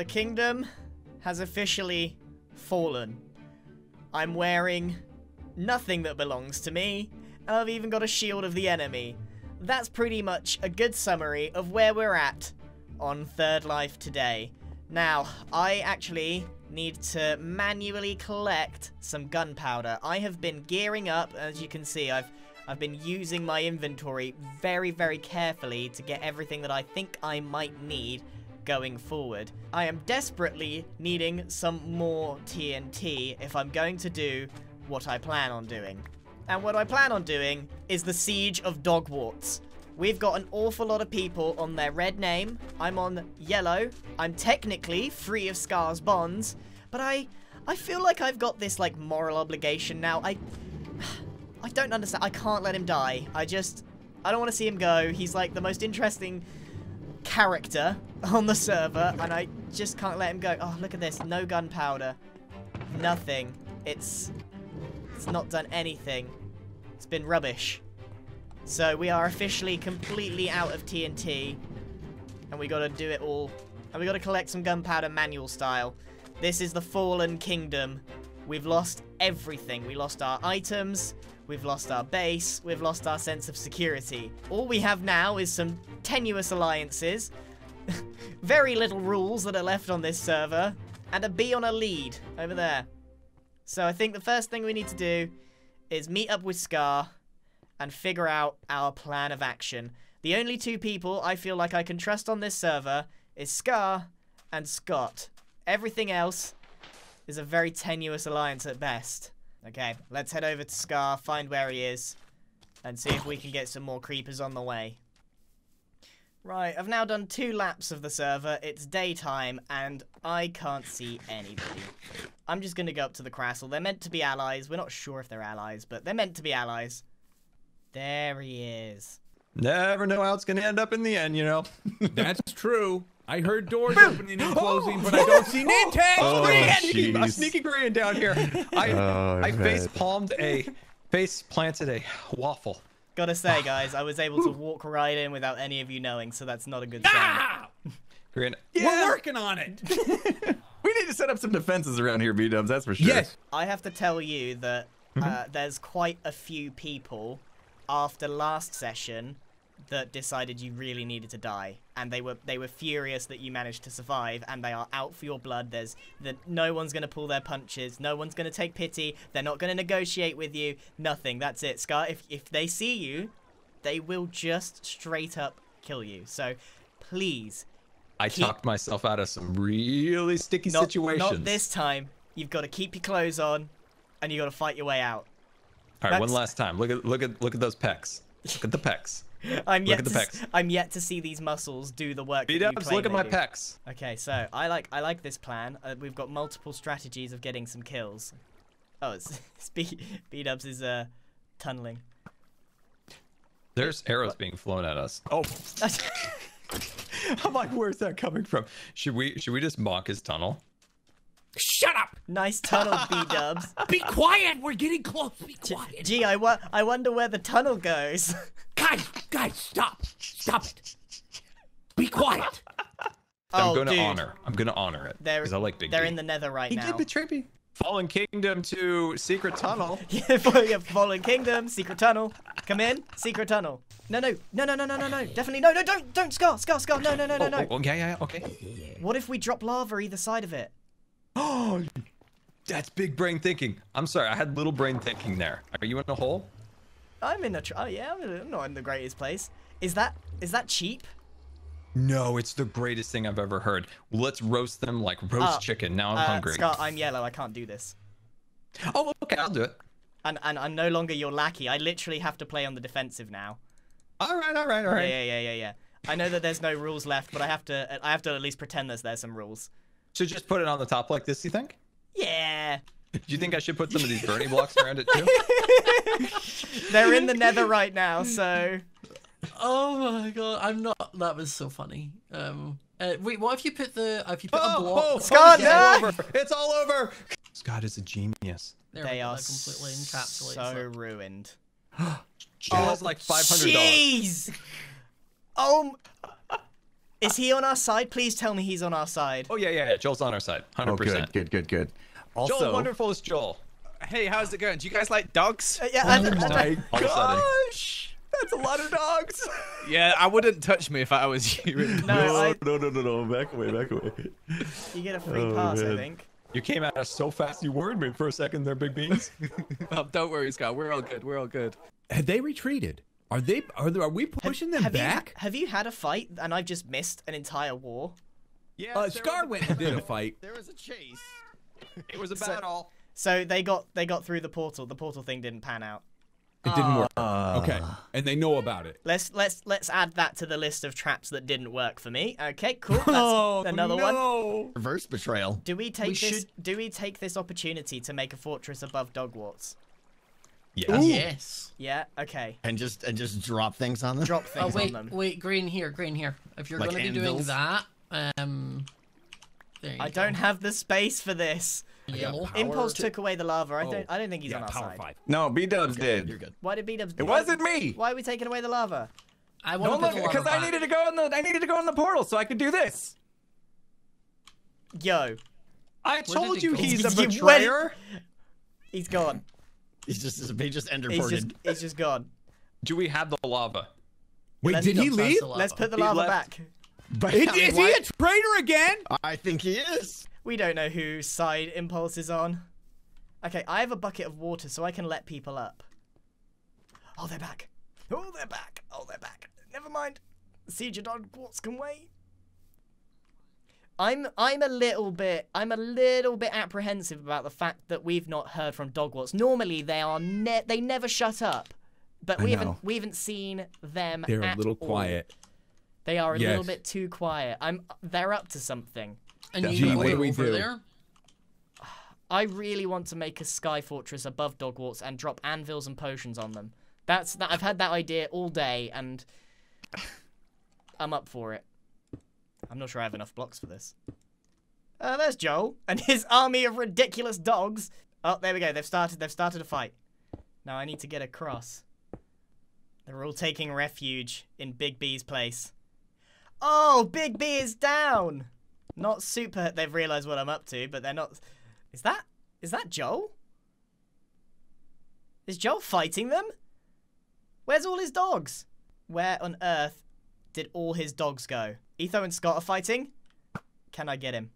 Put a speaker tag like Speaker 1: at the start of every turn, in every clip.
Speaker 1: the kingdom has officially fallen. I'm wearing nothing that belongs to me, and I've even got a shield of the enemy. That's pretty much a good summary of where we're at on Third Life today. Now, I actually need to manually collect some gunpowder. I have been gearing up, as you can see, I've I've been using my inventory very, very carefully to get everything that I think I might need going forward. I am desperately needing some more TNT if I'm going to do what I plan on doing. And what I plan on doing is the Siege of Dogwarts. We've got an awful lot of people on their red name. I'm on yellow. I'm technically free of Scar's bonds, but I I feel like I've got this like moral obligation now. I I don't understand. I can't let him die. I just I don't want to see him go. He's like the most interesting character on the server, and I just can't let him go. Oh, look at this. No gunpowder. Nothing. It's it's not done anything. It's been rubbish. So we are officially completely out of TNT. And we gotta do it all. And we gotta collect some gunpowder manual style. This is the Fallen Kingdom. We've lost everything. We lost our items. We've lost our base. We've lost our sense of security. All we have now is some tenuous alliances. Very little rules that are left on this server. And a bee on a lead over there. So I think the first thing we need to do is meet up with Scar and figure out our plan of action. The only two people I feel like I can trust on this server is Scar and Scott. Everything else is a very tenuous alliance at best. Okay, let's head over to Scar, find where he is, and see if we can get some more creepers on the way. Right, I've now done two laps of the server. It's daytime, and I can't see anybody. I'm just going to go up to the Crastle. They're meant to be allies. We're not sure if they're allies, but they're meant to be allies. There he is.
Speaker 2: Never know how it's going to end up in the end, you know?
Speaker 3: That's true. I heard doors opening and closing, but I don't see name tags.
Speaker 2: Oh,
Speaker 3: Sneaky-
Speaker 2: I'm sneaky Grian down here. I,
Speaker 4: Oh,
Speaker 2: I face palmed a, face planted a waffle.
Speaker 1: Gotta say, guys, I was able to walk right in without any of you knowing, so that's not a good sign.
Speaker 3: Ah!
Speaker 2: Grian.
Speaker 3: We're working on it.
Speaker 4: We need to set up some defenses around here, B-dubs, that's for sure.
Speaker 3: Yes.
Speaker 1: I have to tell you that uh, there's quite a few people after last session that decided you really needed to die, and they were they were furious that you managed to survive, and they are out for your blood. There's that no one's gonna pull their punches, no one's gonna take pity, they're not gonna negotiate with you, nothing. That's it, Scar. If if they see you, they will just straight up kill you. So please,
Speaker 2: I
Speaker 1: Keep-
Speaker 2: talked myself out of some really sticky
Speaker 1: not,
Speaker 2: situations.
Speaker 1: not this time. You've got to keep your clothes on, and you got to fight your way out.
Speaker 2: All right, one last time. Look at look at look at those pecs. Look at the pecs.
Speaker 1: I'm
Speaker 2: Look
Speaker 1: yet
Speaker 2: at the
Speaker 1: to
Speaker 2: pecs.
Speaker 1: I'm yet to see these muscles do the work. that
Speaker 2: B-dubs, look at my
Speaker 1: do.
Speaker 2: pecs.
Speaker 1: Okay, so I like I like this plan. Uh, we've got multiple strategies of getting some kills. Oh, it's, it's B B Dubs is uh tunneling.
Speaker 2: There's arrows being flown at us. Oh, I'm like, where's that coming from? Should we should we just mock his tunnel?
Speaker 3: Shut up.
Speaker 1: nice tunnel, B Dubs.
Speaker 3: Be quiet. We're getting close. Be quiet.
Speaker 1: Gee, I wa- I wonder where the tunnel goes.
Speaker 3: Guys, guys, stop. Stop it. Be quiet.
Speaker 1: oh,
Speaker 2: I'm gonna
Speaker 1: dude.
Speaker 2: honor. I'm gonna honor it because I like big.
Speaker 1: they're
Speaker 2: B.
Speaker 1: in the Nether right now.
Speaker 2: He
Speaker 1: now.
Speaker 2: did betray me. Fallen Kingdom to Secret Tunnel.
Speaker 1: Yeah, for- Fallen Kingdom, Secret Tunnel. Come in, Secret Tunnel. No, no, no, no, no, no, no, no. Definitely, no, no, don't, don't, Scar, Scar, Scar. No, no, no, no, oh, no.
Speaker 2: Oh, oh, yeah, yeah, okay.
Speaker 1: What if we drop lava either side of it?
Speaker 2: Oh, that's big brain thinking. I'm sorry, I had little brain thinking there. Are you in a hole?
Speaker 1: I'm in a. Tr- oh yeah, I'm not in the greatest place. Is that is that cheap?
Speaker 2: No, it's the greatest thing I've ever heard. Let's roast them like roast
Speaker 1: Uh,
Speaker 2: chicken. Now I'm
Speaker 1: uh,
Speaker 2: hungry.
Speaker 1: Scar, I'm yellow. I can't do this.
Speaker 2: Oh, okay, I'll do it.
Speaker 1: And and I'm no longer your lackey. I literally have to play on the defensive now.
Speaker 2: All right, all right, all right.
Speaker 1: Yeah, yeah, yeah, yeah, yeah. I know that there's no rules left, but I have to. I have to at least pretend there's there's some rules.
Speaker 2: So just put it on the top like this, you think?
Speaker 1: Yeah.
Speaker 2: Do you think I should put some of these Bernie blocks around it too?
Speaker 1: They're in the Nether right now, so
Speaker 5: Oh my god, I'm not. That was so funny. Um, uh, wait, what if you put the? If you put a block?
Speaker 2: oh,
Speaker 1: Scott,
Speaker 2: it's all over. It's all over. Scott is a genius.
Speaker 5: There we
Speaker 1: they are
Speaker 5: completely encapsulated.
Speaker 1: so
Speaker 5: it.
Speaker 1: ruined.
Speaker 2: She has like five hundred dollars.
Speaker 1: Jeez. Oh. m- Is he on our side? Please tell me he's on our side.
Speaker 2: Oh yeah, yeah, yeah. Joel's on our side. Hundred percent.
Speaker 4: good, good, good, good. Also,
Speaker 2: Joel, wonderful is Joel.
Speaker 6: Hey, how's it going? Do you guys like dogs?
Speaker 1: Uh, yeah, I- I-
Speaker 4: my
Speaker 2: All of a sudden.
Speaker 4: gosh, that's a lot of dogs.
Speaker 6: Yeah, I wouldn't touch me if I was you.
Speaker 1: no, I,
Speaker 4: no, no, no, no, back away, back away.
Speaker 1: you get a free
Speaker 4: Oh,
Speaker 1: pass, I think.
Speaker 2: You came at us so fast you worried me for a second there, Big Beans.
Speaker 6: Oh, don't worry, Scott. We're all good. We're all good.
Speaker 3: Have they retreated? Are they? Are, they, are we pushing them
Speaker 1: have
Speaker 3: back?
Speaker 1: You, have you had a fight and I've just missed an entire war?
Speaker 2: yeah,
Speaker 3: uh, Scar went and did a fight.
Speaker 4: There was a chase.
Speaker 2: It was a battle.
Speaker 1: So they got they got through the portal. The portal thing didn't pan out.
Speaker 3: It didn't work.
Speaker 4: Uh,
Speaker 3: Okay, and they know about it.
Speaker 1: Let's let's let's add that to the list of traps that didn't work for me. Okay, cool. That's
Speaker 3: Oh,
Speaker 1: another one.
Speaker 4: Reverse betrayal.
Speaker 1: Do we take
Speaker 5: We
Speaker 1: this?
Speaker 5: should-
Speaker 1: Do we take this opportunity to make a fortress above Dogwarts?
Speaker 2: Yes.
Speaker 5: Yes.
Speaker 1: Yeah. Okay.
Speaker 4: And just and just drop things on them.
Speaker 1: Drop
Speaker 5: Oh
Speaker 1: things
Speaker 5: wait,
Speaker 1: on them.
Speaker 5: wait, green here, green here. If you're
Speaker 4: Like
Speaker 5: going to be doing that, um, there you
Speaker 1: I
Speaker 5: go.
Speaker 1: don't have the space for this.
Speaker 5: yellow.
Speaker 3: power.
Speaker 1: Impulse took away the lava. I
Speaker 3: Oh,
Speaker 1: don't. I don't think he's
Speaker 3: yeah,
Speaker 1: on our
Speaker 3: power
Speaker 1: side.
Speaker 3: five.
Speaker 4: No, B Dubs did.
Speaker 7: You're good.
Speaker 1: Why did B Dubs?
Speaker 4: It wasn't me.
Speaker 1: Why are we taking away the lava?
Speaker 5: I
Speaker 4: No,
Speaker 5: want to
Speaker 4: look,
Speaker 5: the lava
Speaker 4: because I needed to go in the I needed to go in the portal so I could do this.
Speaker 1: Yo,
Speaker 2: I told you
Speaker 5: go?
Speaker 2: he's a betrayer.
Speaker 1: he's gone.
Speaker 7: He's just he just ender
Speaker 1: He's just he's just gone.
Speaker 2: Do we have the lava?
Speaker 3: Wait,
Speaker 1: Let's
Speaker 3: did he leave?
Speaker 1: Let's put the
Speaker 2: He
Speaker 1: lava
Speaker 2: left.
Speaker 1: back.
Speaker 7: But
Speaker 3: Is,
Speaker 7: I mean,
Speaker 3: is he a traitor again?
Speaker 7: I think he is.
Speaker 1: We don't know whose side Impulse is on. Okay, I have a bucket of water so I can let people up. Oh, they're back. Oh, they're back. Oh, they're back. Never mind. Siege of Dogwarts can wait. I'm I'm a little bit I'm a little bit apprehensive about the fact that we've not heard from Dogwarts. Normally they are ne- they never shut up. But
Speaker 4: I
Speaker 1: we
Speaker 4: know.
Speaker 1: haven't we haven't seen them
Speaker 3: They're a little
Speaker 1: all.
Speaker 3: quiet.
Speaker 1: They are a little bit too quiet. I'm they're up to something.
Speaker 5: And you
Speaker 3: Gee,
Speaker 5: know
Speaker 3: what do we
Speaker 5: over
Speaker 3: do?
Speaker 5: there.
Speaker 1: I really want to make a sky fortress above Dogwarts and drop anvils and potions on them. That's that. I've had that idea all day, and I'm up for it. I'm not sure I have enough blocks for this. Uh, there's Joel and his army of ridiculous dogs. Oh, there we go. They've started. They've started a fight. Now I need to get across. They're all taking refuge in Big B's place. Oh, Big B is down. Not super. They've realised what I'm up to, but they're not. Is that is that Joel? Is Joel fighting them? Where's all his dogs? Where on earth did all his dogs go? Etho and Scott are fighting. Can I get him?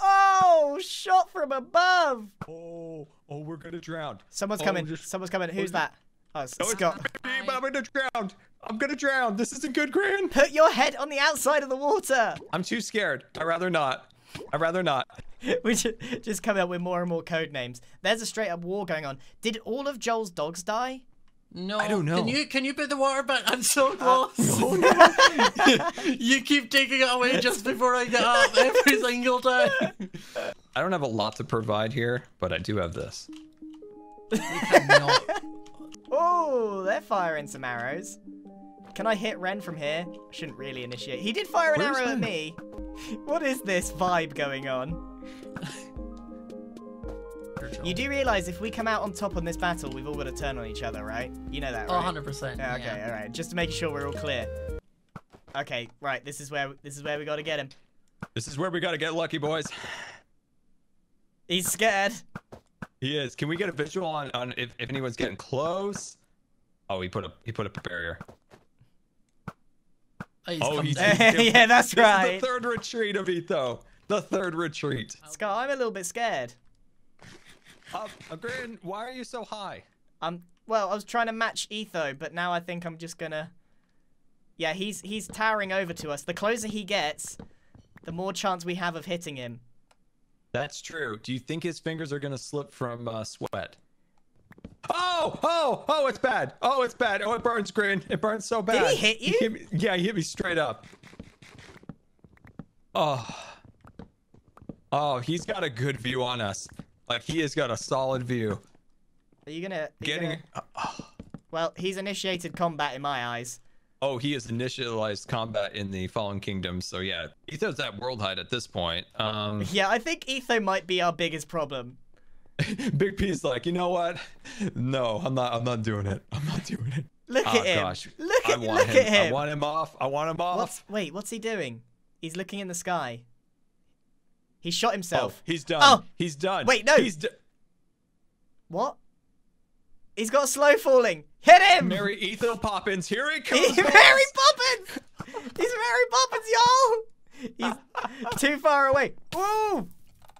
Speaker 1: Oh, shot from above!
Speaker 2: Oh, oh, we're gonna drown.
Speaker 1: Someone's
Speaker 2: Oh,
Speaker 1: coming.
Speaker 2: just-
Speaker 1: Someone's coming. Who's oh, that? Oh, it's
Speaker 2: No, it's
Speaker 1: Scott.
Speaker 2: me, but I'm gonna drown. I'm gonna drown. This isn't good, Grian.
Speaker 1: Put your head on the outside of the water.
Speaker 2: I'm too scared. I'd rather not. I'd rather not.
Speaker 1: we ju- just coming up with more and more code names. There's a straight up war going on. Did all of Joel's dogs die?
Speaker 5: No,
Speaker 2: I don't know.
Speaker 5: Can you can you put the water back? I'm so uh, close. you keep taking it away just before I get up every single time.
Speaker 2: I don't have a lot to provide here, but I do have this.
Speaker 5: No.
Speaker 1: Oh, they're firing some arrows. Can I hit Ren from here? I shouldn't really initiate. He did fire an
Speaker 2: Where's
Speaker 1: arrow at me. What is this vibe going on? You do realize if we come out on top on this battle, we've all got to turn on each other, right? You know that,
Speaker 5: Oh, 100%.
Speaker 1: Yeah, okay, all right. Just to make sure we're all clear. Okay, right. This is where this is where we got to get him.
Speaker 2: This is where we gotta get lucky, boys.
Speaker 1: He's scared.
Speaker 2: He is. Can we get a visual on, on if, if anyone's getting close? Oh, he put a he put a barrier.
Speaker 5: Oh, he's
Speaker 2: Oh, he's, he's
Speaker 1: yeah, that's
Speaker 2: This is
Speaker 1: right.
Speaker 2: the third retreat of Etho. The third retreat.
Speaker 1: Scott, I'm a little bit scared.
Speaker 2: Uh, uh, Grian, why are you so high?
Speaker 1: I'm well. I was trying to match Etho, but now I think I'm just gonna. Yeah, he's he's towering over to us. The closer he gets, the more chance we have of hitting him.
Speaker 2: That's true. Do you think his fingers are gonna slip from uh, sweat? Oh, oh, oh! It's bad. Oh, it's bad. Oh, it burns, Grian. It burns so bad.
Speaker 1: Did he hit you?
Speaker 2: hit me- yeah, he hit me straight up. Oh, oh, he's got a good view on us. Like he has got a solid view.
Speaker 1: Are you gonna? Are you
Speaker 2: Getting.
Speaker 1: gonna- Well, he's initiated combat in my eyes.
Speaker 2: Oh, he has initialized combat in the Fallen Kingdom. So yeah, Etho's at world height at this point. Um,
Speaker 1: Yeah, I think Etho might be our biggest problem.
Speaker 2: Big B's like, you know what? No, I'm not. I'm not doing it. I'm not doing it.
Speaker 1: Look
Speaker 2: Oh
Speaker 1: at him.
Speaker 2: gosh.
Speaker 1: Look at look
Speaker 2: him.
Speaker 1: at him.
Speaker 2: I want him off. I want him off.
Speaker 1: What's wait? What's he doing? He's looking in the sky. He shot
Speaker 2: Oh,
Speaker 1: himself.
Speaker 2: he's done.
Speaker 1: Oh.
Speaker 2: He's done.
Speaker 1: Wait, no.
Speaker 2: He's d-
Speaker 1: What? He's got slow falling. Hit him!
Speaker 2: Mary Ethel Poppins. Here he comes.
Speaker 1: He's. Mary Poppins! He's Mary Poppins, y'all! He's too far away. Ooh!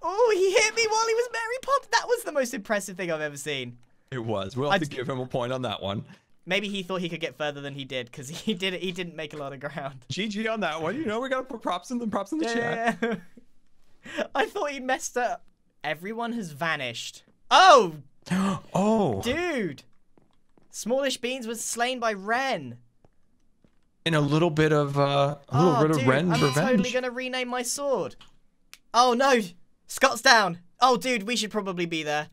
Speaker 1: Oh, he hit me while he was Mary Poppins. That was the most impressive thing I've ever seen.
Speaker 2: It was. We'll have
Speaker 1: I
Speaker 2: to give him a point on that one.
Speaker 1: Maybe he thought he could get further than he did because he did it. He didn't make a lot of ground.
Speaker 2: GG on that one. You know we gotta put props in the props in the chat.
Speaker 1: Yeah. I thought he messed up. Everyone has vanished. Oh,
Speaker 2: Oh.
Speaker 1: dude! Smallish Beans was slain by Ren.
Speaker 2: In a little bit of uh, a little
Speaker 1: oh,
Speaker 2: bit
Speaker 1: dude,
Speaker 2: of Ren
Speaker 1: I'm
Speaker 2: revenge.
Speaker 1: totally gonna rename my sword. Oh no, Scott's down. Oh, dude, we should probably be there.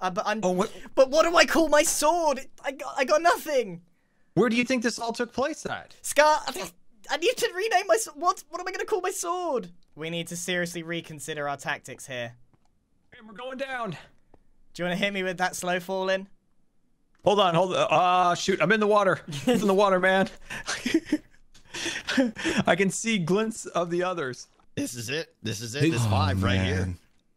Speaker 1: Uh, but I'm.
Speaker 2: Oh, what?
Speaker 1: But what do I call my sword? I got. I got nothing.
Speaker 2: Where do you think this all took place at?
Speaker 1: Scott, I need to rename my. What? What am I gonna call my sword? We need to seriously reconsider our tactics here.
Speaker 2: And we're going down.
Speaker 1: Do you want to hit me with that slow falling?
Speaker 2: Hold on, hold on. Ah, shoot! I'm in the water. I'm in the water, man. I can see glints of the others.
Speaker 7: This is it. This is it. This five right here.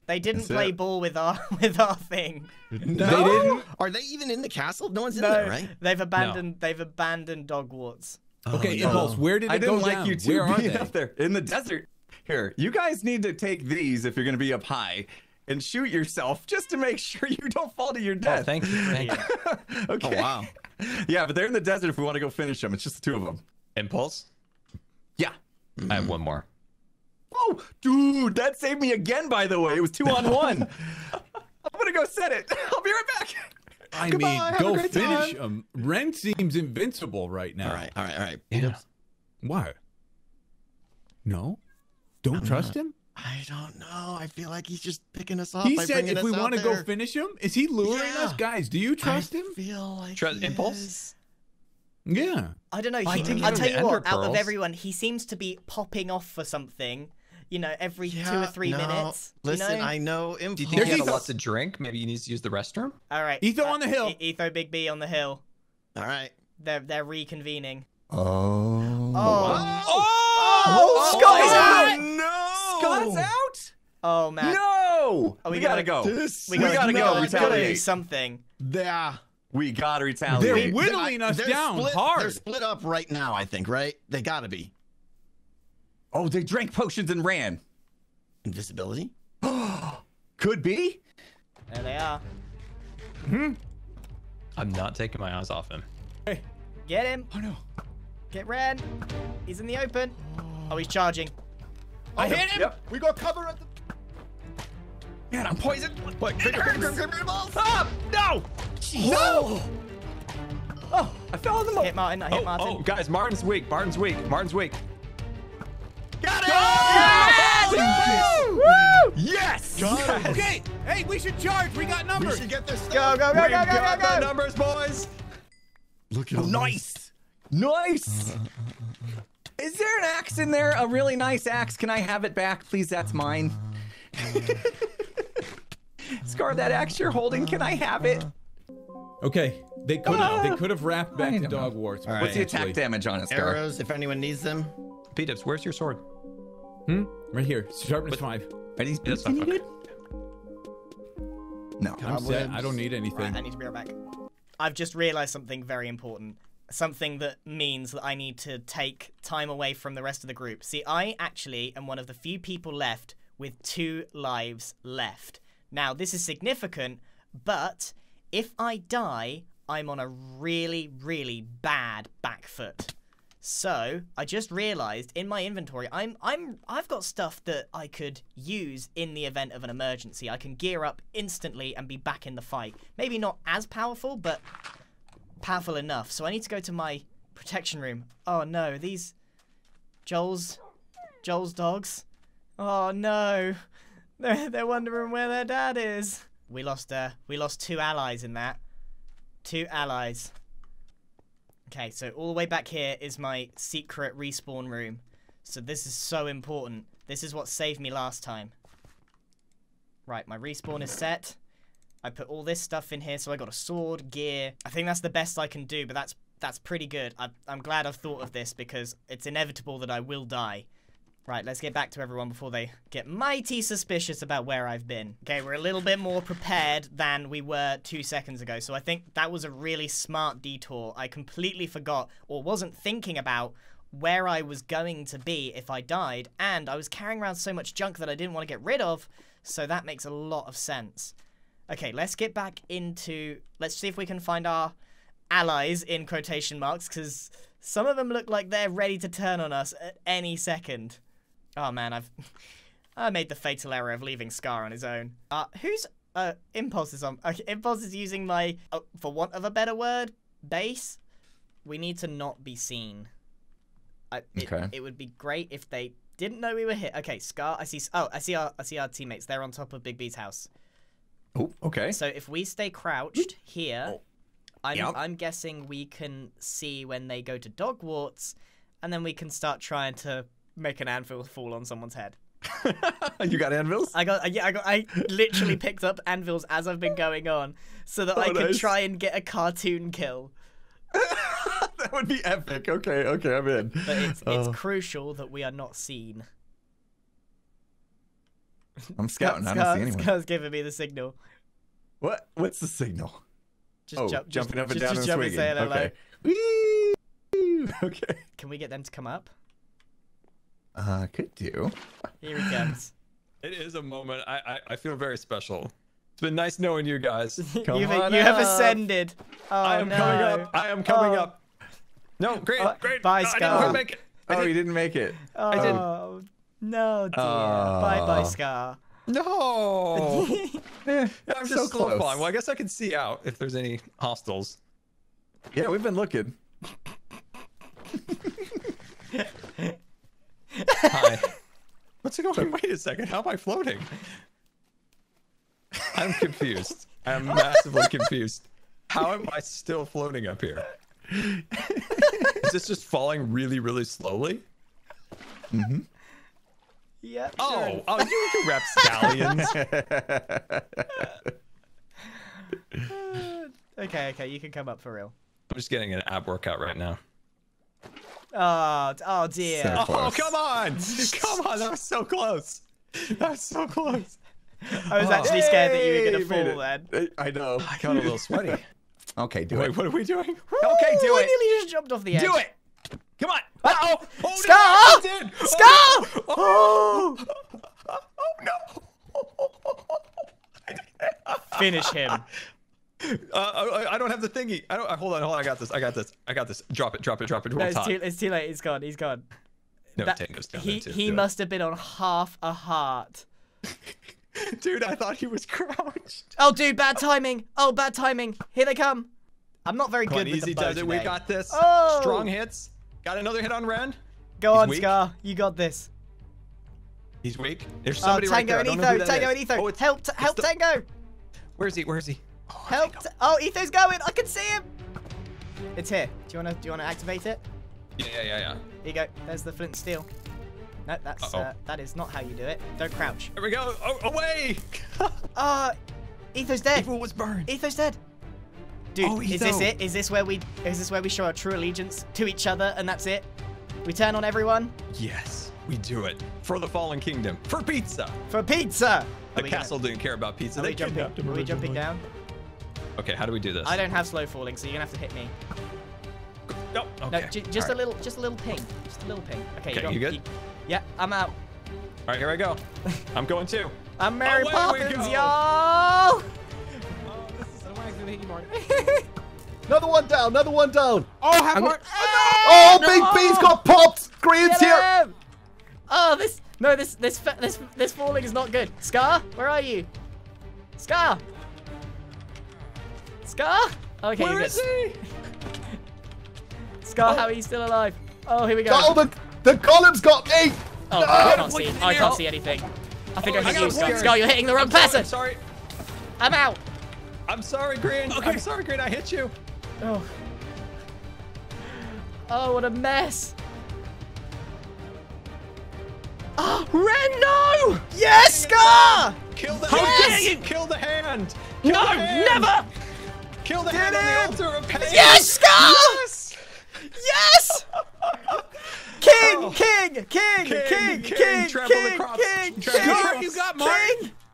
Speaker 1: They didn't
Speaker 4: That's
Speaker 1: play
Speaker 4: it.
Speaker 1: ball with our with our thing.
Speaker 3: They didn't.
Speaker 7: Are they even in the castle? No one's in
Speaker 1: No,
Speaker 7: there, right?
Speaker 1: they've abandoned. They've abandoned Dogwarts.
Speaker 3: Okay,
Speaker 7: no.
Speaker 3: Impulse, where did it
Speaker 4: I didn't
Speaker 3: go
Speaker 4: like
Speaker 3: down?
Speaker 4: you two
Speaker 3: Where are
Speaker 4: being
Speaker 3: they?
Speaker 4: up there in the desert. Here, you guys need to take these if you're going to be up high and shoot yourself just to make sure you don't fall to your
Speaker 2: Oh,
Speaker 4: death.
Speaker 2: thank you. Thank you.
Speaker 4: Oh, okay.
Speaker 7: Oh, wow.
Speaker 4: Yeah, but they're in the desert if we want to go finish them. It's just the two of them.
Speaker 2: Impulse.
Speaker 4: Yeah.
Speaker 2: I have one more.
Speaker 4: Oh, dude, that saved me again, by the way. It was two on one. I'm going to go set it. I'll be right back.
Speaker 3: I
Speaker 4: Goodbye,
Speaker 3: mean,
Speaker 4: have
Speaker 3: go finish
Speaker 4: time.
Speaker 3: him. Ren seems invincible right now.
Speaker 7: All right, all right, all right.
Speaker 2: Yeah.
Speaker 3: Why? No? Don't trust him?
Speaker 7: I don't know. I feel like he's just picking us off.
Speaker 3: He said if we want to go finish him, is he luring
Speaker 7: Yeah.
Speaker 3: us? Guys, do you trust
Speaker 7: I
Speaker 3: him?
Speaker 7: feel like
Speaker 2: Trust- Impulse?
Speaker 7: is.
Speaker 3: Yeah.
Speaker 1: I don't know.
Speaker 2: I
Speaker 1: He,
Speaker 2: think
Speaker 1: I'll tell you what.
Speaker 2: Ender
Speaker 1: Out of everyone, he seems to be popping off for something. You know, every two or three
Speaker 7: no,
Speaker 1: minutes. you
Speaker 7: Listen,
Speaker 1: know?
Speaker 7: I know impulse.
Speaker 2: Do you think he had a
Speaker 3: Etho.
Speaker 2: lot to drink? Maybe he needs to use the restroom.
Speaker 1: All right.
Speaker 3: Etho uh, on the hill.
Speaker 1: E- Etho Big B on the hill.
Speaker 7: All right.
Speaker 1: They're they're reconvening.
Speaker 7: Oh.
Speaker 1: Oh.
Speaker 4: Oh,
Speaker 1: Scott is out!
Speaker 4: No! Scott's out?
Speaker 1: Oh man.
Speaker 4: No!
Speaker 1: Oh, we
Speaker 4: we gotta
Speaker 1: gotta-
Speaker 4: go.
Speaker 7: This
Speaker 1: We
Speaker 4: We
Speaker 1: gotta,
Speaker 4: gotta go,
Speaker 1: gotta, we gotta do
Speaker 4: retaliate.
Speaker 1: something.
Speaker 7: Yeah.
Speaker 4: We gotta retaliate.
Speaker 3: They're
Speaker 4: retaliate.
Speaker 3: whittling us
Speaker 7: They're
Speaker 3: down
Speaker 7: split,
Speaker 3: hard.
Speaker 7: They're split up right now, I think, right? They gotta be.
Speaker 4: oh, they drank potions and ran.
Speaker 7: Invisibility?
Speaker 4: Could be.
Speaker 1: There they are. Hmm.
Speaker 2: I'm not taking my eyes off him. Hey.
Speaker 1: Get him.
Speaker 4: Oh no.
Speaker 1: Get Ren. He's in the open. Oh, he's charging.
Speaker 3: I hit him.
Speaker 4: Yep.
Speaker 7: We got cover at the.
Speaker 4: Man, I'm poisoned.
Speaker 7: What? Quicker, quicker, quicker, quicker, balls!
Speaker 4: Ah! No! No! Oh, I fell in the moat.
Speaker 1: Hit Martin. I hit
Speaker 2: Oh,
Speaker 1: Martin.
Speaker 2: oh, guys, Martin's weak. Martin's weak. Martin's weak.
Speaker 4: Got it!
Speaker 1: Yes! Woo!
Speaker 4: Yes! yes!
Speaker 3: Okay. Hey, we should charge. We got numbers.
Speaker 7: We should get this
Speaker 1: Go,
Speaker 7: stuff.
Speaker 1: go, go,
Speaker 2: We've
Speaker 1: go, go,
Speaker 2: got
Speaker 1: go,
Speaker 2: the
Speaker 1: go.
Speaker 2: numbers, boys.
Speaker 7: Look at
Speaker 4: Oh, nice! Nice! Is there an axe in there? A really nice axe? Can I have it back, please? That's mine. Scar, that axe you're holding, can I have it?
Speaker 3: Okay. They could have. They could have wrapped back
Speaker 4: I
Speaker 3: to
Speaker 4: don't know.
Speaker 3: Dogwarts.
Speaker 7: All right.
Speaker 4: What's the attack damage on it, Scar?
Speaker 7: Arrows, if anyone needs them.
Speaker 2: B-dubs, where's your sword?
Speaker 3: Hmm? Right here. Sharpness five.
Speaker 4: Are these
Speaker 2: Yes,
Speaker 4: boots
Speaker 2: okay.
Speaker 4: needed? No.
Speaker 3: I'm set. I don't need anything.
Speaker 1: Right, I need to be right back. I've just realized something very important. Something that means that I need to take time away from the rest of the group. See, I actually am one of the few people left with two lives left. Now, this is significant, but if I die, I'm on a really, really bad back foot. So I just realized in my inventory, I'm I'm I've got stuff that I could use in the event of an emergency. I can gear up instantly and be back in the fight. Maybe not as powerful, but powerful enough. So I need to go to my protection room. Oh no, these Joel's Joel's dogs. Oh no, they're they're wondering where their dad is. We lost uh we lost two allies in that. Two allies. Okay, so all the way back here is my secret respawn room. So this is so important. This is what saved me last time. Right, my respawn is set. I put all this stuff in here, so I got a sword, gear. I think that's the best I can do, but that's that's pretty good. I, I'm glad I've thought of this because it's inevitable that I will die. Right, let's get back to everyone before they get mighty suspicious about where I've been. Okay, we're a little bit more prepared than we were two seconds ago, so I think that was a really smart detour. I completely forgot or wasn't thinking about where I was going to be if I died, and I was carrying around so much junk that I didn't want to get rid of, so that makes a lot of sense. Okay, let's get back into. Let's see if we can find our allies in quotation marks, because some of them look like they're ready to turn on us at any second. Oh man, I've I made the fatal error of leaving Scar on his own. Uh, who's uh Impulse is on? Okay, Impulse is using my, uh, for want of a better word, base. We need to not be seen. I, it,
Speaker 4: Okay.
Speaker 1: it would be great if they didn't know we were here. Okay, Scar. I see. Oh, I see our. I see our teammates. They're on top of Big B's house.
Speaker 4: Oh, okay.
Speaker 1: So if we stay crouched here, I'm
Speaker 4: Yep.
Speaker 1: I'm guessing we can see when they go to Dogwarts, and then we can start trying to make an anvil fall on someone's head.
Speaker 4: you got anvils?
Speaker 1: I got yeah, I got I literally picked up anvils as I've been going on, so that I
Speaker 4: Oh,
Speaker 1: could
Speaker 4: nice.
Speaker 1: try and get a cartoon kill.
Speaker 4: that would be epic. Okay, okay, I'm in.
Speaker 1: But it's it's
Speaker 4: Uh,
Speaker 1: crucial that we are not seen.
Speaker 4: I'm scouting. I don't see anyone.
Speaker 1: Scar's giving me the signal.
Speaker 4: What? What's the signal?
Speaker 1: Just
Speaker 4: oh,
Speaker 1: jump, just,
Speaker 4: jumping up and
Speaker 1: just,
Speaker 4: down
Speaker 1: just
Speaker 4: and
Speaker 1: jump and
Speaker 4: swinging.
Speaker 1: say hello.
Speaker 4: okay. Whee! Okay.
Speaker 1: Can we get them to come up?
Speaker 4: Uh, could do.
Speaker 1: Here he comes.
Speaker 2: It is a moment. I, I, I feel very special. It's been nice knowing you guys. Come
Speaker 1: You've,
Speaker 2: on
Speaker 1: you have ascended. Oh,
Speaker 2: I am
Speaker 1: no.
Speaker 2: coming up. I am coming
Speaker 1: Oh.
Speaker 2: up. No, great,
Speaker 1: Uh,
Speaker 2: great.
Speaker 1: bye,
Speaker 2: No, I didn't make it. I
Speaker 4: Oh,
Speaker 2: didn't-
Speaker 4: you didn't make it.
Speaker 1: Oh,
Speaker 2: didn't.
Speaker 1: No, dear. bye bye,
Speaker 4: Oh.
Speaker 1: Scar.
Speaker 2: No.
Speaker 4: Eh,
Speaker 2: I'm just slow
Speaker 4: close.
Speaker 2: falling. Well, I guess I can see out if there's any hostiles.
Speaker 4: Yeah, we've been looking.
Speaker 2: Hi. What's going? on? Wait a second. How am I floating? I'm confused. I'm massively confused. How am I still floating up here? Is this just falling really, really slowly?
Speaker 1: Yep.
Speaker 2: Oh, oh, you can rep stallions.
Speaker 1: Okay, okay, you can come up for real.
Speaker 2: I'm just getting an ab workout right now.
Speaker 1: Oh, oh dear.
Speaker 4: So-
Speaker 2: Oh,
Speaker 4: Close.
Speaker 2: come on! Come on, that was so close. That was so close.
Speaker 1: I was actually scared that you were gonna fall
Speaker 4: it.
Speaker 1: then.
Speaker 4: I know.
Speaker 2: I got a little sweaty.
Speaker 4: Okay, do
Speaker 2: Wait,
Speaker 4: it.
Speaker 2: what are we doing?
Speaker 4: Okay, do
Speaker 1: Ooh, I
Speaker 4: it.
Speaker 1: nearly just jumped off the edge.
Speaker 2: Do it! Come on! Oh, oh
Speaker 1: Scar!
Speaker 2: No!
Speaker 1: Scar!
Speaker 2: Oh,
Speaker 1: Oh!
Speaker 2: oh, no!
Speaker 1: Finish him.
Speaker 2: Uh, I, I don't have the thingy. I don't. uh, Hold on, hold on. I got this. I got this. I got this. Drop it. Drop it. Drop it.
Speaker 1: No, it's too, it's too late. He's gone. He's gone.
Speaker 2: No,
Speaker 1: That-
Speaker 2: Tango's down
Speaker 1: he he
Speaker 2: Do it.
Speaker 1: must have been on half a heart.
Speaker 2: Dude, I thought he was crouched.
Speaker 1: Oh, dude, bad timing. Oh, bad timing. Here they come. I'm not very
Speaker 2: Come on,
Speaker 1: good with
Speaker 2: easy
Speaker 1: the bow
Speaker 2: does it. We got this.
Speaker 1: Oh!
Speaker 2: Strong hits. Got another hit on Ren.
Speaker 1: Go
Speaker 2: He's
Speaker 1: on,
Speaker 2: weak.
Speaker 1: Scar. You got this.
Speaker 2: He's weak. There's
Speaker 1: Oh,
Speaker 2: somebody right
Speaker 1: Tango
Speaker 2: there. I
Speaker 1: and
Speaker 2: don't know who
Speaker 1: Etho. Tango
Speaker 2: is.
Speaker 1: and Etho.
Speaker 2: Oh,
Speaker 1: help! Help,
Speaker 2: the-
Speaker 1: Tango.
Speaker 2: Where is he? Where is he?
Speaker 1: Help! T- oh, Etho's going. I can see him. It's here. Do you wanna do you wanna activate it?
Speaker 2: Yeah, yeah, yeah, yeah.
Speaker 1: Here you go. There's the flint steel. No, that's
Speaker 2: Uh-oh.
Speaker 1: uh, that is not how you do it. Don't crouch.
Speaker 2: Here we go. Oh, away!
Speaker 1: Ah, Etho's dead.
Speaker 2: Evil was burned.
Speaker 1: Etho's dead. Dude,
Speaker 2: Oh,
Speaker 1: is this
Speaker 2: Etho.
Speaker 1: it? Is this where we is this where we show our true allegiance to each other and that's it? We turn on everyone
Speaker 2: Yes, we do it for the fallen kingdom. For pizza.
Speaker 1: for pizza.
Speaker 2: The
Speaker 1: Are we
Speaker 2: castle didn't care about pizza.
Speaker 1: Are
Speaker 2: They
Speaker 1: we jumping? Are we jumping down?
Speaker 2: Okay, how do we do this?
Speaker 1: I don't have slow falling, so you're gonna have to hit me.
Speaker 2: No.
Speaker 1: No,
Speaker 2: Okay.
Speaker 1: ju- just
Speaker 2: All
Speaker 1: a
Speaker 2: right.
Speaker 1: little, just a little ping, just a little ping. Okay,
Speaker 2: Okay,
Speaker 1: got,
Speaker 2: you good?
Speaker 1: yeah, I'm out.
Speaker 2: All right, here I go. I'm going too.
Speaker 1: I'm Mary
Speaker 2: Away we
Speaker 1: Poppins,
Speaker 2: go.
Speaker 1: y'all.
Speaker 7: Another one down. Another one down.
Speaker 3: Oh, half heart.
Speaker 7: Oh, Big B's got popped.
Speaker 1: Grian's
Speaker 7: here.
Speaker 1: Oh, this no, this this this this falling is not good. Scar, where are you? Scar. Scar. Oh, okay,
Speaker 2: Where
Speaker 1: you're
Speaker 2: is
Speaker 1: good.
Speaker 2: he?
Speaker 1: Scar, oh. how are you still alive? Oh, here we go.
Speaker 7: Oh, the the golem's got me.
Speaker 1: Oh, I can't see. I can't see anything. I think I
Speaker 2: I
Speaker 1: hit you, Scar.
Speaker 2: scared.
Speaker 1: Scar, you're hitting the wrong
Speaker 2: I'm sorry,
Speaker 1: person.
Speaker 2: I'm sorry.
Speaker 1: I'm out.
Speaker 2: I'm sorry, Grian. Okay. I'm sorry, Grian. I hit you.
Speaker 1: Oh. Oh, what a mess. Ah, oh, Ren, no! Yes, Scar!
Speaker 2: Kill the
Speaker 1: How
Speaker 2: hand.
Speaker 1: dare you!
Speaker 2: Kill the hand.
Speaker 1: No,
Speaker 2: Kill the hand.
Speaker 1: never!
Speaker 2: Kill the
Speaker 1: Get
Speaker 2: hand on
Speaker 1: him!
Speaker 2: the altar of pain.
Speaker 1: Yes, Scar!
Speaker 2: Yes.
Speaker 1: Yes! Oh. King, king, king, king, king,
Speaker 2: king,
Speaker 1: king,
Speaker 2: trample the
Speaker 1: king,
Speaker 2: crops,
Speaker 1: king,
Speaker 2: trample
Speaker 3: the
Speaker 1: king,
Speaker 3: crops. You got Martin?
Speaker 1: king.
Speaker 2: I killed it.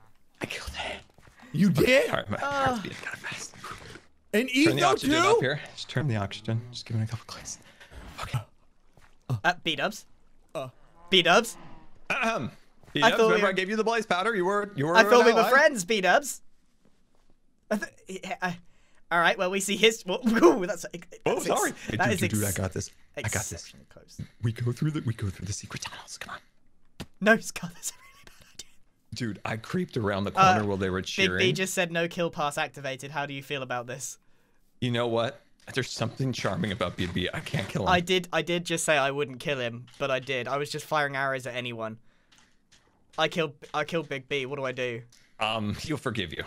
Speaker 3: You did?
Speaker 2: All right, my heart's beating kind of fast.
Speaker 3: And
Speaker 2: Turn the
Speaker 3: Etho
Speaker 2: oxygen up
Speaker 3: too?
Speaker 2: here. Just turn the oxygen. Just give it a couple clicks.
Speaker 1: Uh, B-dubs. B-dubs.
Speaker 2: Ahem.
Speaker 1: I
Speaker 2: I
Speaker 1: thought we were-
Speaker 2: I gave you the blaze powder. You were you were.
Speaker 1: I thought
Speaker 2: an
Speaker 1: we were
Speaker 2: ally.
Speaker 1: friends, B-dubs. I th- yeah, I- all right, well, we see his. Well, ooh, that's.
Speaker 2: Oh,
Speaker 1: that's ex-
Speaker 2: sorry. Hey,
Speaker 1: that
Speaker 2: dude,
Speaker 1: is
Speaker 2: dude, dude, I got this. I got this.
Speaker 1: close.
Speaker 2: We go through the we go through the secret tunnels. Come on,
Speaker 1: No, Scott, that's a really bad idea.
Speaker 2: Dude. I creeped around the corner
Speaker 1: Uh,
Speaker 2: while they were
Speaker 1: Big
Speaker 2: cheering.
Speaker 1: B just said no kill pass activated. How do you feel about this?
Speaker 2: You know what? There's something charming about BB. I can't kill him.
Speaker 1: I did. I did just say I wouldn't kill him, but I did. I was just firing arrows at anyone. I killed. I killed Big B. What do I do?
Speaker 2: Um, he'll forgive you.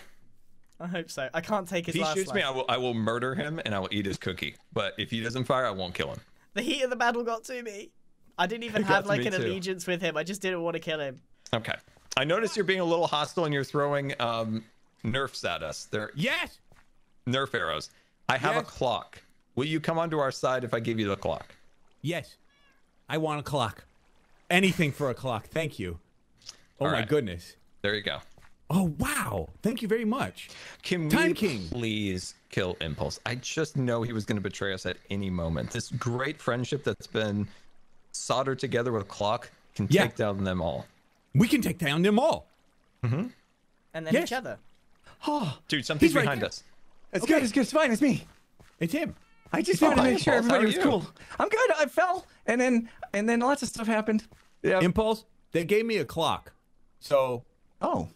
Speaker 1: I hope so. I can't take his
Speaker 2: If he shoots me. I will I will murder him and I will eat his cookie. But if he doesn't fire, I won't kill him.
Speaker 1: The heat of the battle got to me. I didn't even
Speaker 2: It
Speaker 1: have like an
Speaker 2: too.
Speaker 1: allegiance with him. I just didn't want to kill him.
Speaker 2: Okay. I notice you're being a little hostile and you're throwing um nerfs at us. They're
Speaker 3: Yes.
Speaker 2: nerf arrows. I have a clock. Will you come onto our side if I give you the clock?
Speaker 3: Yes. I want a clock. Anything for a clock. Thank you. Oh
Speaker 2: All
Speaker 3: my
Speaker 2: right.
Speaker 3: goodness.
Speaker 2: There you go.
Speaker 3: Oh wow. Thank you very much.
Speaker 2: Can
Speaker 3: Time
Speaker 2: we
Speaker 3: King.
Speaker 2: please kill Impulse? I just know he was going to betray us at any moment. This great friendship that's been soldered together with a clock can
Speaker 3: Yeah.
Speaker 2: take down them all.
Speaker 3: We can take down them all.
Speaker 1: And then
Speaker 3: Yes.
Speaker 1: each other.
Speaker 2: Oh, Dude, something's
Speaker 3: right
Speaker 2: behind
Speaker 3: there.
Speaker 2: us.
Speaker 4: It's good. It's good. It's fine. It's me.
Speaker 3: It's him.
Speaker 4: I just oh, wanted to make sure
Speaker 2: Impulse.
Speaker 4: Everybody was
Speaker 2: you?
Speaker 4: cool. I'm good. I fell, and then and then lots of stuff happened. Yeah.
Speaker 3: Impulse. They gave me a clock. So
Speaker 4: oh.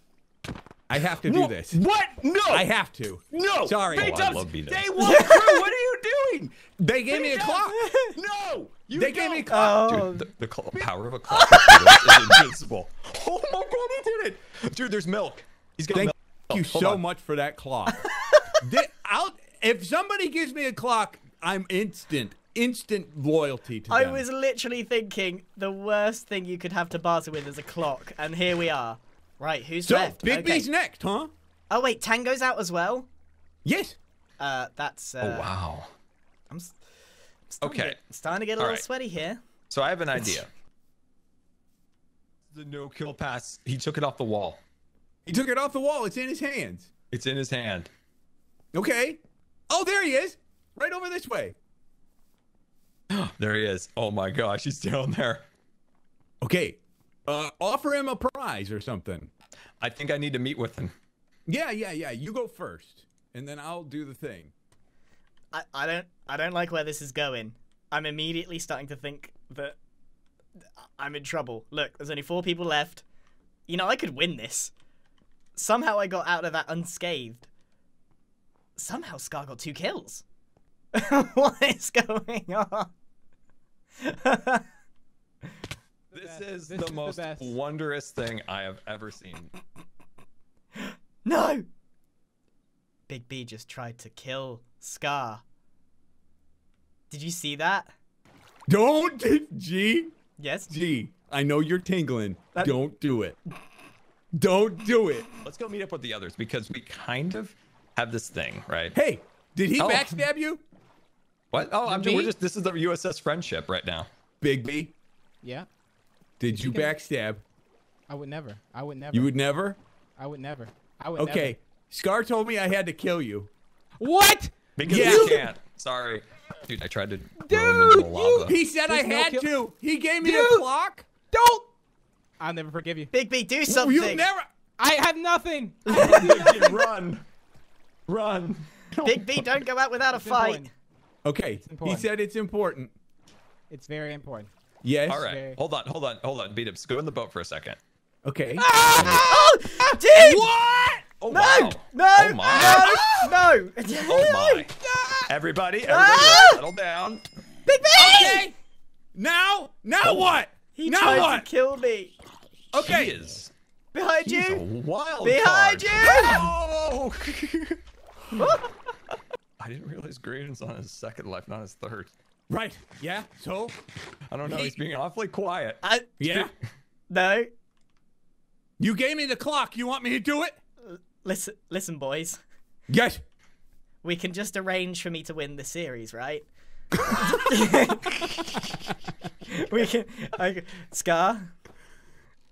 Speaker 3: I have to do this.
Speaker 4: What? No.
Speaker 3: I have to.
Speaker 4: No.
Speaker 3: Sorry.
Speaker 2: Oh, I
Speaker 4: B-dubs,
Speaker 2: love B-dubs.
Speaker 4: Day one crew. What are you doing?
Speaker 3: They gave me a clock.
Speaker 4: No. You
Speaker 3: They gave
Speaker 4: don't.
Speaker 3: me a clock.
Speaker 1: Oh,
Speaker 2: Dude, um, the, the cl- power of a clock is invincible. Oh my god, he did it! Dude, there's milk. He's got
Speaker 3: Thank
Speaker 2: milk.
Speaker 3: you
Speaker 2: Hold
Speaker 3: so
Speaker 2: on.
Speaker 3: much for that clock. Thi- I'll, if somebody gives me a clock, I'm instant, instant loyalty to
Speaker 1: I
Speaker 3: them.
Speaker 1: was literally thinking the worst thing you could have to barter with is a clock, and here we are. Right, who's
Speaker 3: so
Speaker 1: left?
Speaker 3: Big
Speaker 1: Okay.
Speaker 3: B's next, huh?
Speaker 1: Oh wait, Tango's out as well.
Speaker 3: Yes.
Speaker 1: Uh, that's. Uh,
Speaker 2: Oh wow.
Speaker 1: I'm, s- I'm starting to
Speaker 2: Okay.
Speaker 1: get- starting to get a
Speaker 2: All
Speaker 1: little
Speaker 2: right.
Speaker 1: sweaty here.
Speaker 2: So I have an idea. The no kill pass. He took it off the wall.
Speaker 3: He took it off the wall. It's in his hands.
Speaker 2: It's in his hand.
Speaker 3: Okay. Oh, there he is. Right over this way.
Speaker 2: There he is. Oh my gosh, he's down there.
Speaker 3: Okay. Uh, offer him a prize or something.
Speaker 2: I think I need to meet with him.
Speaker 3: Yeah, yeah, yeah. You go first, and then I'll do the thing.
Speaker 1: I, I don't I don't like where this is going. I'm immediately starting to think that I'm in trouble. Look, there's only four people left. You know, I could win this. Somehow I got out of that unscathed. Somehow Scar got two kills. what is going on?
Speaker 2: This is
Speaker 8: This
Speaker 2: the
Speaker 8: is
Speaker 2: most
Speaker 8: best.
Speaker 2: wondrous thing I have ever seen.
Speaker 1: no! Big B just tried to kill Scar. Did you see that?
Speaker 3: Don't, G,
Speaker 1: Yes?
Speaker 3: G. I know you're tingling.
Speaker 1: That-
Speaker 3: Don't do it. Don't do it.
Speaker 2: Let's go meet up with the others because we kind of have this thing, right?
Speaker 3: Hey, did he
Speaker 2: Oh.
Speaker 3: backstab you?
Speaker 2: What? Oh, I'm just, we're just this is the USS friendship right now.
Speaker 3: Big B,
Speaker 8: Yeah.
Speaker 3: Did you backstab?
Speaker 8: I would never. I would never.
Speaker 3: You would never?
Speaker 8: I would never. I would never
Speaker 3: Okay. Scar told me I had to kill you.
Speaker 8: What?
Speaker 2: Because
Speaker 3: Yeah.
Speaker 2: you can't. Sorry. Dude, I tried to throw him into the lava.
Speaker 3: He said I
Speaker 8: There's no
Speaker 3: had
Speaker 8: kill-
Speaker 3: to. He gave me a
Speaker 8: Dude!
Speaker 3: clock.
Speaker 8: Don't. I'll never forgive you.
Speaker 1: Big B, do something!
Speaker 3: You never.
Speaker 8: I have nothing.
Speaker 2: run. Run.
Speaker 1: Big B, don't go out without a fight!
Speaker 8: important.
Speaker 3: Okay. He
Speaker 8: important.
Speaker 3: said it's important.
Speaker 8: It's very important.
Speaker 3: Yes.
Speaker 2: All right.
Speaker 8: Okay.
Speaker 2: Hold on. Hold on. Hold on. Beat him. Go in the boat for a second.
Speaker 3: Okay.
Speaker 1: Oh! Dude!
Speaker 3: What?
Speaker 2: Oh,
Speaker 1: No!
Speaker 2: wow.
Speaker 1: No!
Speaker 2: Oh, my.
Speaker 1: No! No!
Speaker 2: Oh, my. Everybody, everybody,
Speaker 1: Ah!
Speaker 2: settle down.
Speaker 1: Big B!
Speaker 3: Okay. Now, now what?
Speaker 1: He
Speaker 3: now
Speaker 1: tried
Speaker 3: what?
Speaker 1: to kill me.
Speaker 3: okay.
Speaker 2: He is.
Speaker 1: Behind
Speaker 2: He's a
Speaker 1: you!
Speaker 2: wild
Speaker 1: Behind
Speaker 2: card.
Speaker 1: you!
Speaker 2: Oh. I didn't realize Grian's on his second life, not his third.
Speaker 3: Right. Yeah. So.
Speaker 2: I don't know. He's being awfully quiet.
Speaker 1: I,
Speaker 3: Yeah.
Speaker 1: no.
Speaker 3: You gave me the clock. You want me to do it?
Speaker 1: Listen, listen, boys.
Speaker 3: Yes.
Speaker 1: We can just arrange for me to win the series, right? we can. I, Scar.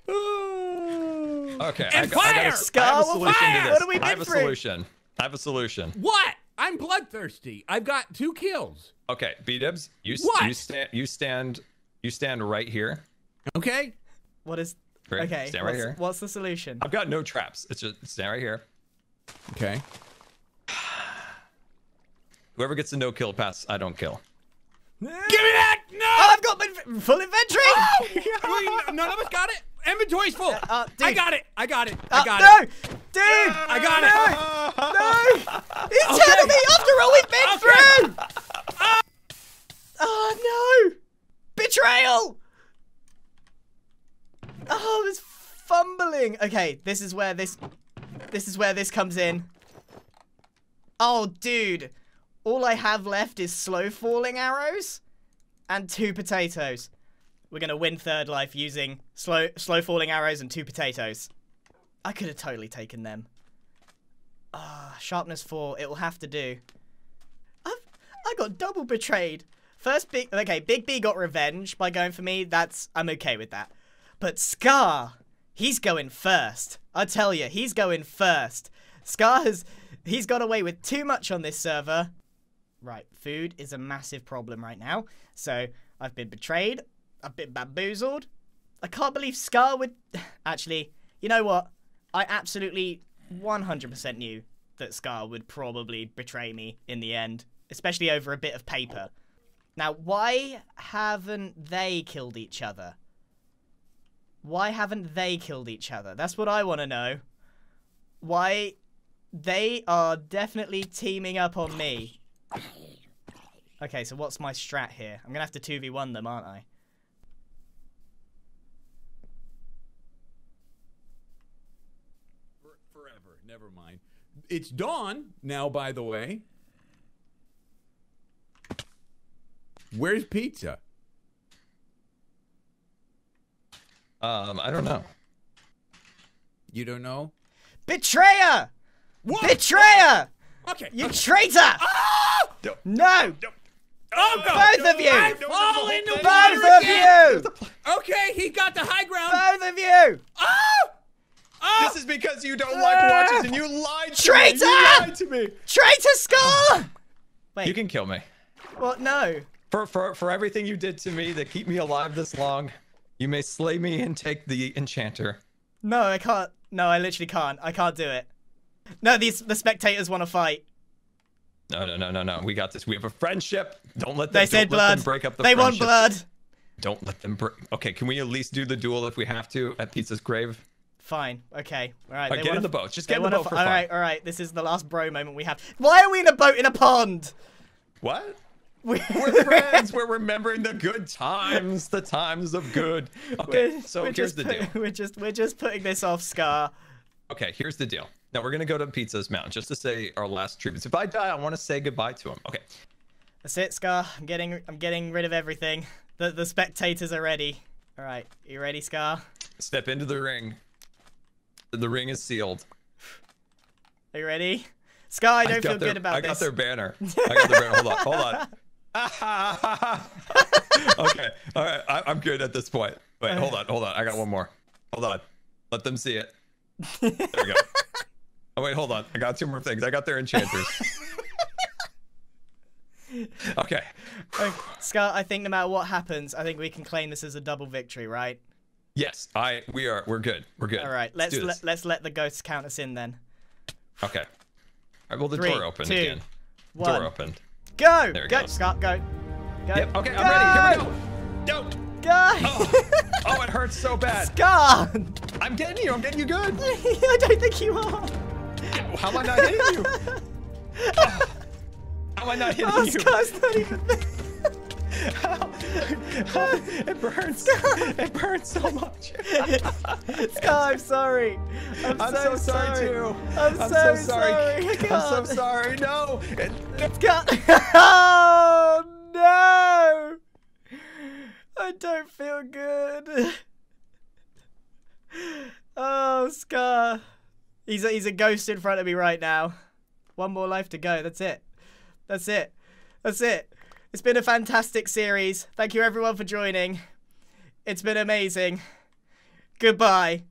Speaker 2: Okay, I,
Speaker 3: And
Speaker 2: got, I, got
Speaker 3: fire!
Speaker 2: a, I have a solution
Speaker 1: fire!
Speaker 2: to
Speaker 1: What
Speaker 2: this.
Speaker 1: have we
Speaker 2: I have a
Speaker 1: through?
Speaker 2: solution. I have a solution.
Speaker 3: What? I'm bloodthirsty. I've got two kills.
Speaker 2: Okay, B Dubs, you
Speaker 3: What?
Speaker 2: you stand you stand you stand right here.
Speaker 3: Okay.
Speaker 1: What is?
Speaker 2: Right,
Speaker 1: Okay.
Speaker 2: stand right
Speaker 1: what's,
Speaker 2: here.
Speaker 1: what's the solution?
Speaker 2: I've got no traps. It's just stand right here.
Speaker 3: Okay.
Speaker 2: Whoever gets the no kill pass, I don't kill.
Speaker 3: Give me that! No!
Speaker 1: Oh, I've got my full inventory.
Speaker 3: We- None of us got it. Inventory's full.
Speaker 1: uh,
Speaker 3: I got it. I got it.
Speaker 1: Uh,
Speaker 3: I got
Speaker 1: no,
Speaker 3: it.
Speaker 1: Dude.
Speaker 3: I got it.
Speaker 1: No! He's telling me after all we've been
Speaker 3: Okay.
Speaker 1: through! Ah, oh no! Betrayal! Oh, I was fumbling. Okay, this is where this this is where this comes in. Oh, dude. All I have left is slow falling arrows and two potatoes. We're gonna win third life using slow slow falling arrows and two potatoes. I could have totally taken them. Ah, sharpness four. It will have to do. I've I got double betrayed. First big okay, Big B got revenge by going for me. That's I'm okay with that. But Scar, he's going first. I tell you, he's going first. Scar has he's got away with too much on this server. Right, food is a massive problem right now. So I've been betrayed. I've been bamboozled. I can't believe Scar would. Actually, you know what? I absolutely 100% knew that Scar would probably betray me in the end, especially over a bit of paper. Now, why haven't they killed each other? Why haven't they killed each other? That's what I want to know. Why they are definitely teaming up on me. Okay, so what's my strat here? I'm gonna have to 2v1 them, aren't I?
Speaker 3: For- forever. Never mind. It's dawn now, by the way. Where's pizza?
Speaker 2: Um, I don't know.
Speaker 3: You don't know?
Speaker 1: Betrayer!
Speaker 3: What?
Speaker 1: Betrayer!
Speaker 3: Okay.
Speaker 1: You
Speaker 3: okay.
Speaker 1: traitor! No!
Speaker 3: Oh, no.
Speaker 1: Both of you!
Speaker 3: I fall into
Speaker 1: Both of
Speaker 3: again.
Speaker 1: you!
Speaker 3: Okay, he got the high ground.
Speaker 1: Both of you!
Speaker 3: Oh! Oh!
Speaker 2: This is because you don't like ah! watches and you lied to
Speaker 1: Traitor!
Speaker 2: me. You lied to me.
Speaker 1: Traitor skull! Wait,
Speaker 2: You can kill me.
Speaker 1: what? No.
Speaker 2: For, for, for everything you did to me that keep me alive this long, you may slay me and take the enchanter.
Speaker 1: No, I can't. No, I literally can't. I can't do it. No, these the spectators want to fight.
Speaker 2: No, no, no, no, no. We got this. We have a friendship. Don't let them,
Speaker 1: They
Speaker 2: don't
Speaker 1: said
Speaker 2: let
Speaker 1: blood.
Speaker 2: them break up the
Speaker 1: they want blood.
Speaker 2: Don't let them break. Okay, can we at least do the duel if we have to at Pizza's grave?
Speaker 1: Fine. Okay. All right.
Speaker 2: Uh,
Speaker 1: they
Speaker 2: get in the boat. Just get in the boat for
Speaker 1: All
Speaker 2: fun.
Speaker 1: right. All right. This is the last bro moment we have. Why are we in a boat in a pond?
Speaker 2: What?
Speaker 1: We-
Speaker 2: We're friends. We're remembering the good times, the times of good. Okay,
Speaker 1: We're-
Speaker 2: so
Speaker 1: we're
Speaker 2: here's the
Speaker 1: put-
Speaker 2: deal.
Speaker 1: We're just we're just putting this off, Scar.
Speaker 2: Okay, here's the deal. Now we're gonna go to Pizza's Mountain just to say our last tributes. If I die, I want to say goodbye to him. Okay.
Speaker 1: That's it, Scar. I'm getting I'm getting rid of everything. The the spectators are ready. All right. You ready, Scar?
Speaker 2: Step into the ring. The ring is sealed.
Speaker 1: Are you ready? Scar, I don't feel
Speaker 2: their,
Speaker 1: good about
Speaker 2: I
Speaker 1: this.
Speaker 2: got their banner. I got their banner. Hold on. Hold on. okay. All right. I, I'm good at this point. Wait. Hold on. Hold on. I got one more. Hold on. Let them see it. There we go. Oh wait. Hold on. I got two more things. I got their enchanters. Okay.
Speaker 1: Scar, I think no matter what happens, I think we can claim this as a double victory, right?
Speaker 2: Yes. I. We are. We're good. We're good.
Speaker 1: All right. Let's let,
Speaker 2: this.
Speaker 1: let's let the ghosts count us in then.
Speaker 2: Okay. All right. Well, the
Speaker 1: Three,
Speaker 2: door opened
Speaker 1: two,
Speaker 2: again.
Speaker 1: One.
Speaker 2: Door opened.
Speaker 1: Go!
Speaker 2: There
Speaker 1: go,
Speaker 2: goes.
Speaker 1: Scar, go. Go.
Speaker 2: Yep. Okay.
Speaker 1: go!
Speaker 2: I'm ready. Here we go. Don't.
Speaker 1: Go!
Speaker 2: Oh, oh it hurts so bad.
Speaker 1: Scar!
Speaker 2: I'm getting you. I'm getting you good.
Speaker 1: I don't think you are.
Speaker 2: How am I not hitting you? Oh, how am I not hitting
Speaker 1: Oh,
Speaker 2: you?
Speaker 1: Scar's not even there.
Speaker 2: It burns. It burns so much.
Speaker 1: Scar, I'm sorry. I'm,
Speaker 2: I'm
Speaker 1: so,
Speaker 2: so sorry, too.
Speaker 1: I'm,
Speaker 2: I'm
Speaker 1: so,
Speaker 2: so sorry.
Speaker 1: I
Speaker 2: I'm so sorry. No. It-
Speaker 1: Scar. Oh no! I don't feel good. Oh, Scar. He's a, he's a ghost in front of me right now. One more life to go. That's it. That's it. That's it. It's been a fantastic series. Thank you everyone for joining. It's been amazing. Goodbye.